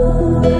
Oh.